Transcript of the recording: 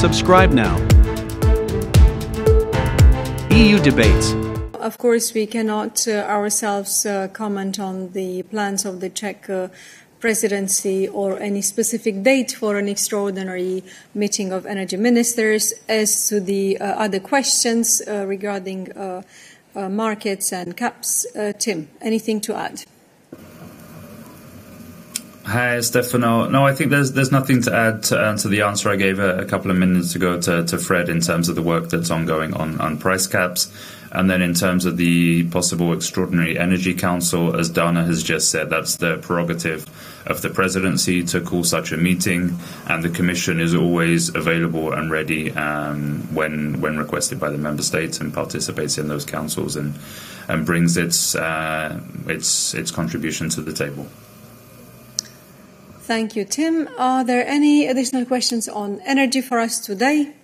Subscribe now. EU debates. Of course, we cannot uh, ourselves uh, comment on the plans of the Czech uh, presidency or any specific date for an extraordinary meeting of energy ministers. As to the uh, other questions uh, regarding uh, markets and caps, Tim, anything to add? Hi, Stefano. No, I think there's there's nothing to add to, uh, to the answer I gave a, a, couple of minutes ago to, to Fred in terms of the work that's ongoing on, on price caps. And then in terms of the possible extraordinary energy council, as Dana has just said, that's the prerogative of the presidency to call such a meeting, and the commission is always available and ready um, when when requested by the member states and participates in those councils and and brings its uh, its its contribution to the table. Thank you, Tim. Are there any additional questions on energy for us today?